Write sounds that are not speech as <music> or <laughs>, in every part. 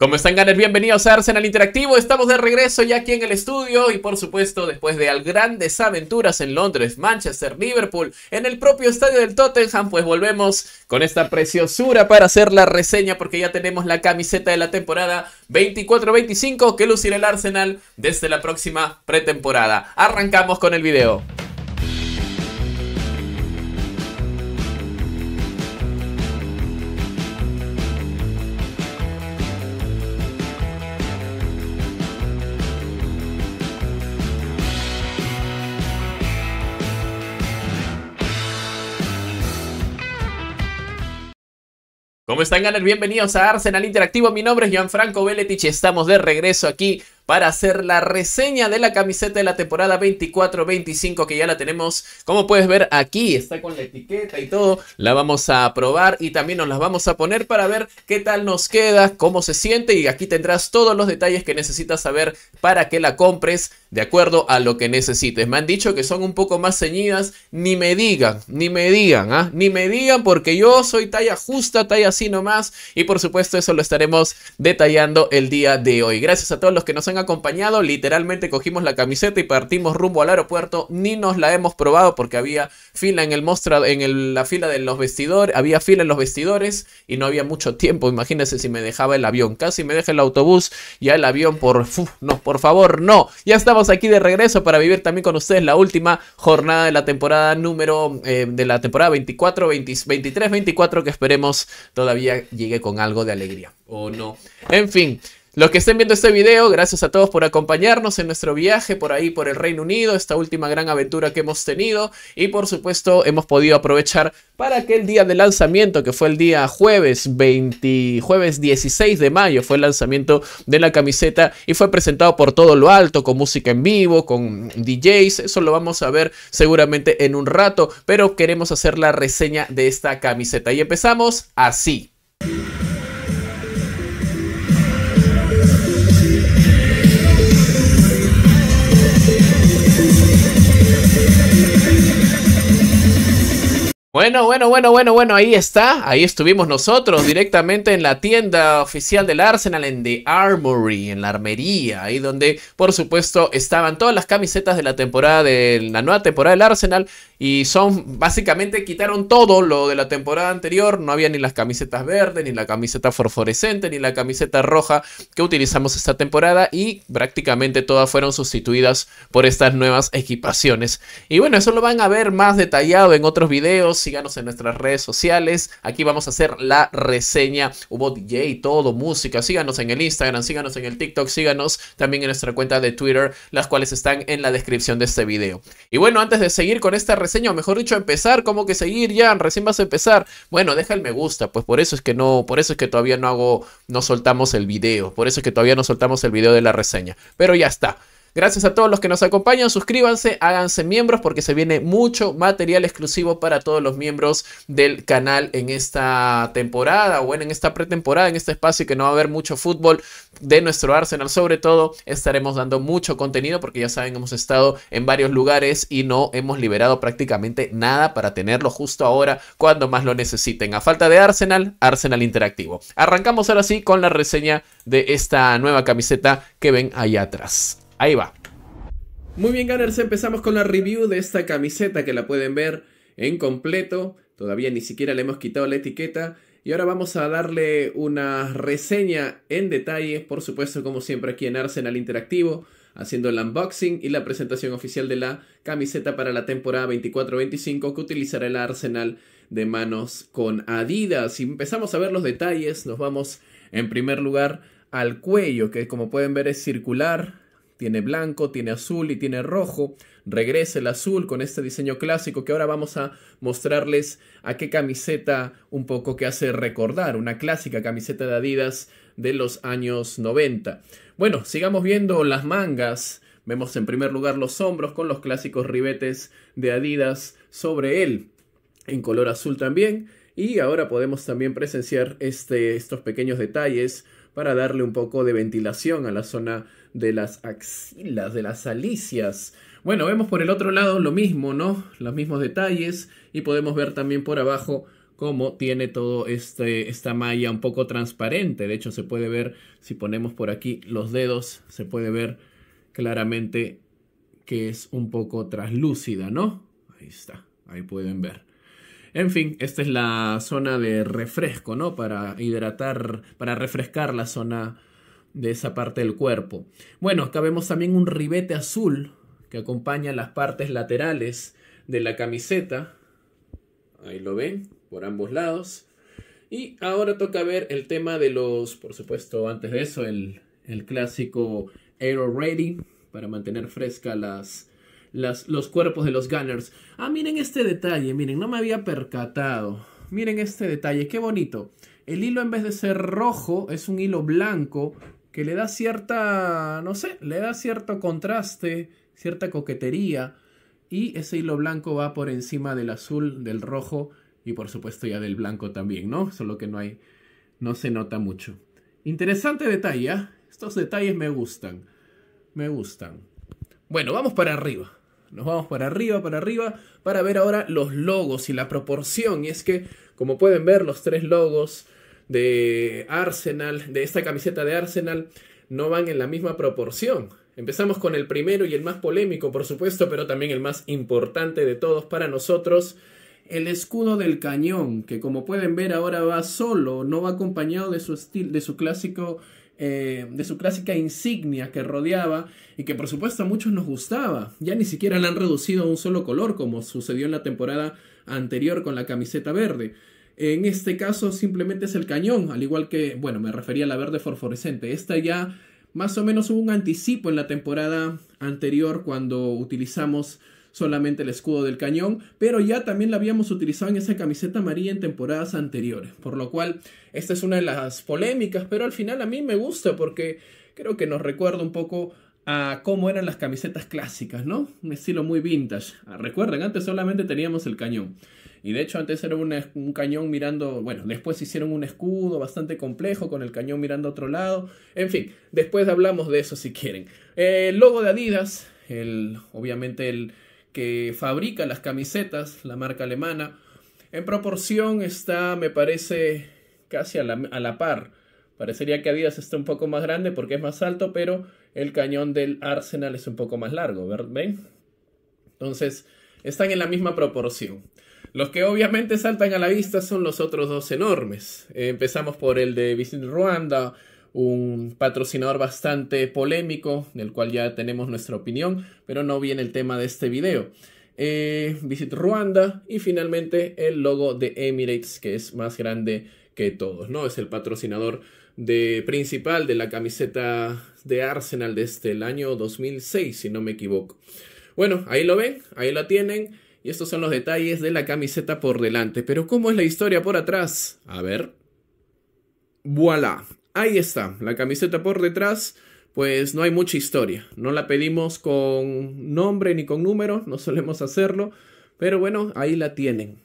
¿Cómo están, ganas? Bienvenidos a Arsenal Interactivo. Estamos de regreso ya aquí en el estudio y, por supuesto, después de grandes aventuras en Londres, Manchester, Liverpool, en el propio estadio del Tottenham, pues volvemos con esta preciosura para hacer la reseña porque ya tenemos la camiseta de la temporada 24-25 que lucirá el Arsenal desde la próxima pretemporada. Arrancamos con el video. ¿Cómo están, ganas? Bienvenidos a Arsenal Interactivo. Mi nombre es Gianfranco Beletich y estamos de regreso aquí para hacer la reseña de la camiseta de la temporada 24-25 que ya la tenemos, como puedes ver aquí, está con la etiqueta y todo, la vamos a probar y también nos las vamos a poner para ver qué tal nos queda, cómo se siente y aquí tendrás todos los detalles que necesitas saber para que la compres de acuerdo a lo que necesites. Me han dicho que son un poco más ceñidas, ni me digan, ni me digan, ¿ah? ni me digan porque yo soy talla justa, talla así nomás y por supuesto eso lo estaremos detallando el día de hoy. Gracias a todos los que nos han acompañado. Literalmente cogimos la camiseta y partimos rumbo al aeropuerto. Ni nos la hemos probado porque había fila en el mostrador, en la fila de los vestidores. Había fila en los vestidores y no había mucho tiempo. Imagínense si me dejaba el avión. Casi me deja el autobús. Ya el avión por... no, por favor, no. Ya estamos aquí de regreso para vivir también con ustedes la última jornada de la temporada número... Eh, de la temporada 24, 23, 24 que esperemos todavía llegue con algo de alegría. O no. En fin. Los que estén viendo este video, gracias a todos por acompañarnos en nuestro viaje por ahí por el Reino Unido, esta última gran aventura que hemos tenido. Y por supuesto hemos podido aprovechar para que el día de lanzamiento, que fue el día jueves 20, jueves 16 de mayo, fue el lanzamiento de la camiseta y fue presentado por todo lo alto, con música en vivo, con DJs, eso lo vamos a ver seguramente en un rato, pero queremos hacer la reseña de esta camiseta. Y empezamos así. Bueno, bueno, bueno, bueno, bueno, ahí está. Ahí estuvimos nosotros directamente en la tienda oficial del Arsenal, en The Armory, en la armería, ahí donde, por supuesto, estaban todas las camisetas de la temporada, de la nueva temporada del Arsenal. Y son, básicamente, quitaron todo lo de la temporada anterior. No había ni las camisetas verdes, ni la camiseta fosforescente, ni la camiseta roja que utilizamos esta temporada. Y prácticamente todas fueron sustituidas por estas nuevas equipaciones. Y bueno, eso lo van a ver más detallado en otros videos síganos en nuestras redes sociales. Aquí vamos a hacer la reseña. Hubo DJ, todo, música. Síganos en el Instagram, síganos en el TikTok, síganos también en nuestra cuenta de Twitter, las cuales están en la descripción de este video. Y bueno, antes de seguir con esta reseña, o mejor dicho, empezar, como que seguir ya, recién vas a empezar. Bueno, deja el me gusta, pues por eso es que no, por eso es que todavía no hago, no soltamos el video, por eso es que todavía no soltamos el video de la reseña. Pero ya está. Gracias a todos los que nos acompañan, suscríbanse, háganse miembros porque se viene mucho material exclusivo para todos los miembros del canal en esta temporada, bueno, en esta pretemporada, en este espacio que no va a haber mucho fútbol de nuestro Arsenal, sobre todo estaremos dando mucho contenido porque ya saben, hemos estado en varios lugares y no hemos liberado prácticamente nada para tenerlo justo ahora cuando más lo necesiten. A falta de Arsenal, Arsenal Interactivo. Arrancamos ahora sí con la reseña de esta nueva camiseta que ven ahí atrás. Ahí va. Muy bien, Gunners, empezamos con la review de esta camiseta que la pueden ver en completo. Todavía ni siquiera le hemos quitado la etiqueta. Y ahora vamos a darle una reseña en detalle, por supuesto, como siempre aquí en Arsenal Interactivo, haciendo el unboxing y la presentación oficial de la camiseta para la temporada 24-25 que utilizará el Arsenal de manos con Adidas. Y empezamos a ver los detalles, nos vamos en primer lugar al cuello, que como pueden ver es circular, tiene blanco, tiene azul y tiene rojo. Regresa el azul con este diseño clásico que ahora vamos a mostrarles a qué camiseta un poco que hace recordar, una clásica camiseta de Adidas de los años 90. Bueno, sigamos viendo las mangas. Vemos en primer lugar los hombros con los clásicos ribetes de Adidas sobre él, en color azul también. Y ahora podemos también presenciar este, estos pequeños detalles para darle un poco de ventilación a la zona de las axilas, de las alicias. Bueno, vemos por el otro lado lo mismo, ¿no? Los mismos detalles y podemos ver también por abajo como tiene todo este, esta malla un poco transparente. De hecho, se puede ver, si ponemos por aquí los dedos, se puede ver claramente que es un poco translúcida, ¿no? Ahí está, ahí pueden ver. En fin, esta es la zona de refresco, ¿no? Para hidratar, para refrescar la zona de esa parte del cuerpo. Bueno, acá vemos también un ribete azul que acompaña las partes laterales de la camiseta. Ahí lo ven, por ambos lados. Y ahora toca ver el tema de los, por supuesto, antes de eso, el, clásico Aero Ready para mantener fresca las, los cuerpos de los Gunners. Ah, miren este detalle, miren, no me había percatado. Miren este detalle, qué bonito. El hilo en vez de ser rojo es un hilo blanco que le da cierta, no sé, le da cierto contraste, cierta coquetería. Y ese hilo blanco va por encima del azul, del rojo y por supuesto ya del blanco también, ¿no? Solo que no hay, no se nota mucho. Interesante detalle, ¿eh? Estos detalles me gustan, me gustan. Bueno, vamos para arriba. Nos vamos para arriba, para arriba, para ver ahora los logos y la proporción. Y es que, como pueden ver, los tres logos de Arsenal, de esta camiseta de Arsenal, no van en la misma proporción. Empezamos con el primero y el más polémico, por supuesto, pero también el más importante de todos para nosotros, el escudo del cañón, que como pueden ver ahora va solo, no va acompañado de su, de su clásico eh, de su clásica insignia que rodeaba y que por supuesto a muchos nos gustaba. Ya ni siquiera la han reducido a un solo color como sucedió en la temporada anterior con la camiseta verde. En este caso simplemente es el cañón, al igual que, bueno, me refería a la verde fosforescente. Esta ya más o menos hubo un anticipo en la temporada anterior cuando utilizamos solamente el escudo del cañón, pero ya también la habíamos utilizado en esa camiseta amarilla en temporadas anteriores, por lo cual esta es una de las polémicas, pero al final a mí me gusta porque creo que nos recuerda un poco a cómo eran las camisetas clásicas, ¿no? Un estilo muy vintage. Ah, recuerden, antes solamente teníamos el cañón. Y de hecho antes era un cañón mirando, bueno, después hicieron un escudo bastante complejo con el cañón mirando a otro lado. En fin, después hablamos de eso si quieren. El logo de Adidas, el, obviamente el, que fabrica las camisetas, la marca alemana. En proporción está, me parece, casi a la, par. Parecería que Adidas está un poco más grande porque es más alto, pero el cañón del Arsenal es un poco más largo, ¿ven? Entonces, están en la misma proporción. Los que obviamente saltan a la vista son los otros dos enormes. empezamos por el de Visit Ruanda, un patrocinador bastante polémico, del cual ya tenemos nuestra opinión, pero no viene el tema de este video. Eh, Visit Ruanda y finalmente el logo de Emirates, que es más grande que todos, ¿no? Es el patrocinador de, principal de la camiseta de Arsenal desde el año 2006, si no me equivoco. Bueno, ahí lo ven, ahí lo tienen. Y estos son los detalles de la camiseta por delante. Pero ¿cómo es la historia por atrás? A ver. Voilà. Ahí está, la camiseta por detrás, pues no hay mucha historia. No la pedimos con nombre ni con número, no solemos hacerlo, pero bueno, ahí la tienen.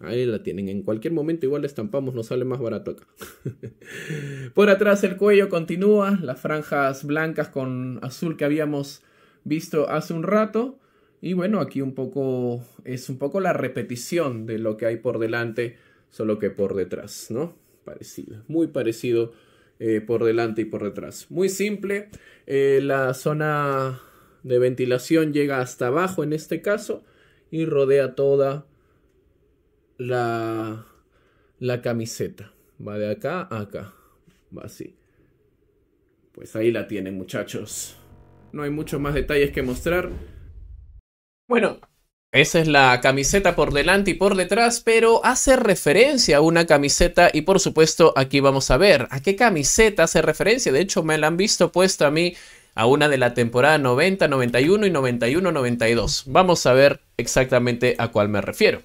Ahí la tienen. En cualquier momento igual la estampamos, nos sale más barato acá. <laughs> por atrás el cuello continúa, las franjas blancas con azul que habíamos visto hace un rato. Y bueno, aquí un poco es un poco la repetición de lo que hay por delante, solo que por detrás, ¿no? Parecido, muy parecido eh, por delante y por detrás. Muy simple, eh, la zona de ventilación llega hasta abajo en este caso y rodea toda la, la camiseta. Va de acá a acá, va así. Pues ahí la tienen muchachos. No hay muchos más detalles que mostrar. Bueno, esa es la camiseta por delante y por detrás, pero hace referencia a una camiseta y por supuesto aquí vamos a ver a qué camiseta hace referencia. De hecho me la han visto puesta a mí a una de la temporada 90, 91 y 91, 92. Vamos a ver exactamente a cuál me refiero.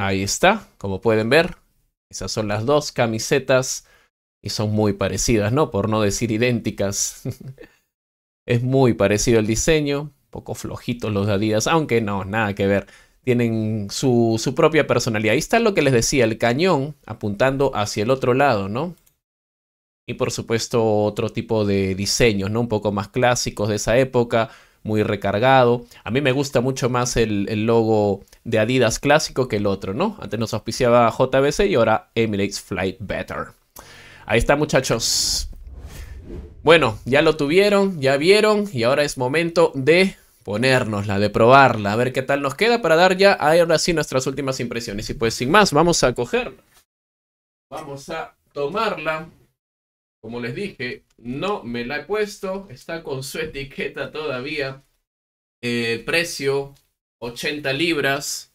Ahí está, como pueden ver. Esas son las dos camisetas y son muy parecidas, ¿no? Por no decir idénticas. <laughs> es muy parecido el diseño, un poco flojitos los Adidas, aunque no, nada que ver. Tienen su, su propia personalidad. Ahí está lo que les decía, el cañón apuntando hacia el otro lado, ¿no? y por supuesto otro tipo de diseños, ¿no? Un poco más clásicos de esa época, muy recargado. A mí me gusta mucho más el, el logo de Adidas clásico que el otro, ¿no? Antes nos auspiciaba JBC y ahora Emirates Flight Better. Ahí está muchachos. Bueno, ya lo tuvieron, ya vieron y ahora es momento de ponérnosla, de probarla, a ver qué tal nos queda para dar ya ahora sí nuestras últimas impresiones. Y pues sin más, vamos a cogerla. Vamos a tomarla. Como les dije, no me la he puesto, está con su etiqueta todavía. El precio 80 libras.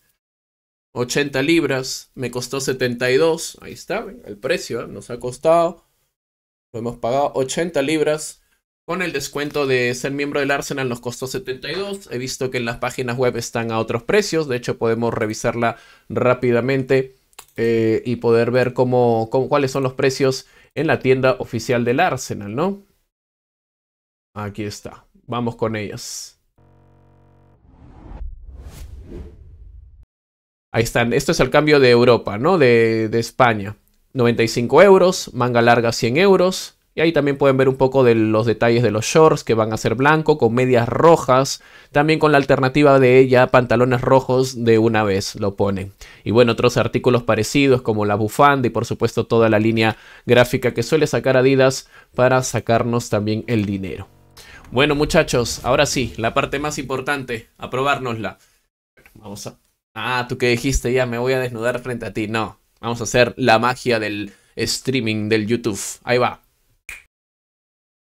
80 libras, me costó 72. Ahí está, el precio ¿eh? nos ha costado. Lo hemos pagado 80 libras. Con el descuento de ser miembro del Arsenal nos costó 72. He visto que en las páginas web están a otros precios. De hecho, podemos revisarla rápidamente eh, y poder ver cómo, cuáles son los precios en la tienda oficial del Arsenal, ¿no? Aquí está. Vamos con ellas. Ahí están. Esto es el cambio de Europa, ¿no? De, España. 95 euros, manga larga 100 euros. Y ahí también pueden ver un poco de los detalles de los shorts que van a ser blanco con medias rojas. También con la alternativa de ella, pantalones rojos de una vez lo ponen. Y bueno, otros artículos parecidos como la bufanda y por supuesto toda la línea gráfica que suele sacar Adidas para sacarnos también el dinero. Bueno muchachos, ahora sí, la parte más importante, a probárnosla. Vamos a Ah, tú que dijiste, ya me voy a desnudar frente a ti. No, vamos a hacer la magia del streaming del YouTube. Ahí va.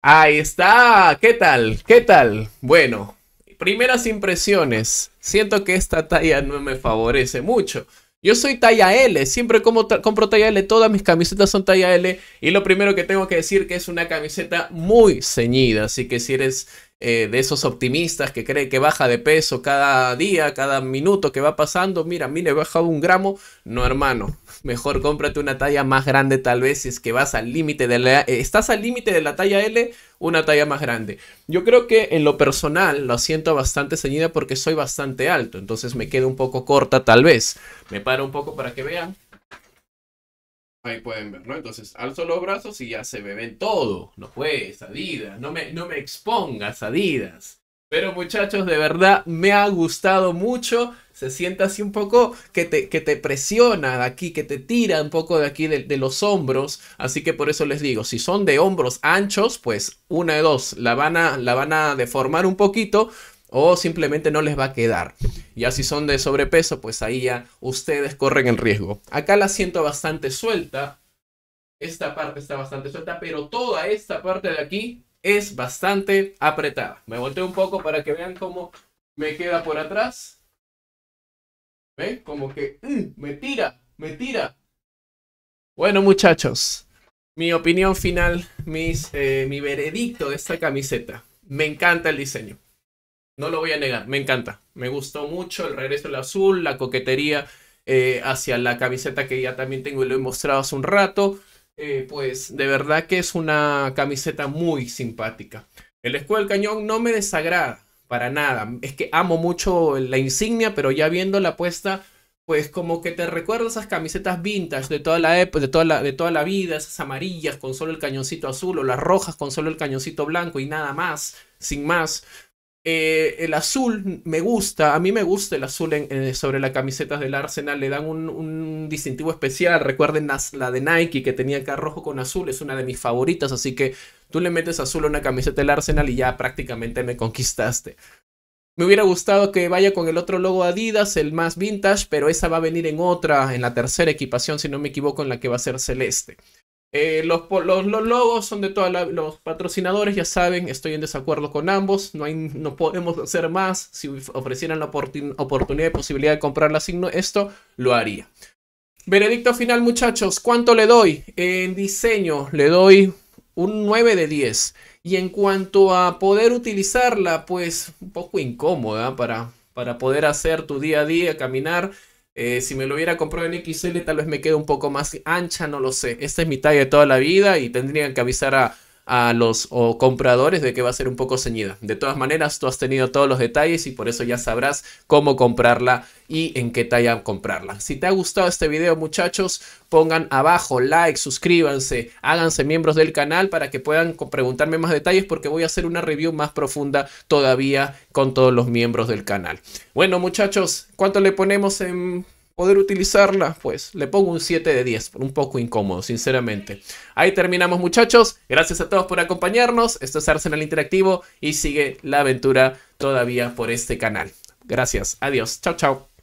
Ahí está. ¿Qué tal? ¿Qué tal? Bueno, primeras impresiones. Siento que esta talla no me favorece mucho. Yo soy talla L, siempre como compro talla L, todas mis camisetas son talla L y lo primero que tengo que decir que es una camiseta muy ceñida, así que si eres eh, de esos optimistas que cree que baja de peso cada día, cada minuto que va pasando. Mira, a mí le he bajado un gramo. No, hermano. Mejor cómprate una talla más grande tal vez si es que vas al límite de la... Eh, estás al límite de la talla L, una talla más grande. Yo creo que en lo personal lo siento bastante ceñida porque soy bastante alto. Entonces me queda un poco corta tal vez. Me paro un poco para que vean. Ahí pueden ver, ¿no? Entonces alzo los brazos y ya se me ven todo. No puedes, Adidas. No me, no me expongas, Adidas. Pero muchachos, de verdad me ha gustado mucho. Se siente así un poco que te, que te presiona de aquí, que te tira un poco de aquí de, de, los hombros. Así que por eso les digo, si son de hombros anchos, pues una de dos, la van a, la van a deformar un poquito o simplemente no les va a quedar. Ya si son de sobrepeso, pues ahí ya ustedes corren el riesgo. Acá la siento bastante suelta. Esta parte está bastante suelta, pero toda esta parte de aquí es bastante apretada. Me volteo un poco para que vean cómo me queda por atrás. ¿Ven? Como que mm, me tira, me tira. Bueno, muchachos, mi opinión final, mis, eh, mi veredicto de esta camiseta. Me encanta el diseño. No lo voy a negar, me encanta. Me gustó mucho el regreso del azul, la coquetería eh, hacia la camiseta que ya también tengo y lo he mostrado hace un rato. Eh, pues de verdad que es una camiseta muy simpática. El escudo del cañón no me desagrada para nada. Es que amo mucho la insignia, pero ya viendo la puesta, pues como que te recuerda esas camisetas vintage de toda la época, de toda la, de toda la vida, esas amarillas con solo el cañoncito azul o las rojas con solo el cañoncito blanco y nada más, sin más. Eh, el azul me gusta, a mí me gusta el azul en, sobre las camisetas del Arsenal, le dan un, distintivo especial. Recuerden la, de Nike que tenía acá rojo con azul, es una de mis favoritas, así que tú le metes azul a una camiseta del Arsenal y ya prácticamente me conquistaste. Me hubiera gustado que vaya con el otro logo Adidas, el más vintage, pero esa va a venir en otra, en la tercera equipación, si no me equivoco, en la que va a ser celeste. Eh, los, los, logos son de todos los patrocinadores, ya saben, estoy en desacuerdo con ambos, no, hay, no podemos hacer más, si ofrecieran la oportunidad y posibilidad de comprar la signo, esto lo haría. Veredicto final muchachos, ¿cuánto le doy? En diseño le doy un 9 de 10 y en cuanto a poder utilizarla, pues un poco incómoda para, para poder hacer tu día a día, caminar. Eh, si me lo hubiera comprado en XL, tal vez me quede un poco más ancha, no lo sé. Esta es mi talla de toda la vida y tendrían que avisar a, a los compradores de que va a ser un poco ceñida. De todas maneras, tú has tenido todos los detalles y por eso ya sabrás cómo comprarla y en qué talla comprarla. Si te ha gustado este video muchachos, pongan abajo like, suscríbanse, háganse miembros del canal para que puedan preguntarme más detalles porque voy a hacer una review más profunda todavía con todos los miembros del canal. Bueno muchachos, ¿cuánto le ponemos en poder utilizarla, pues le pongo un 7 de 10, un poco incómodo, sinceramente. Ahí terminamos muchachos, gracias a todos por acompañarnos, esto es Arsenal Interactivo y sigue la aventura todavía por este canal. Gracias, adiós, chao chao.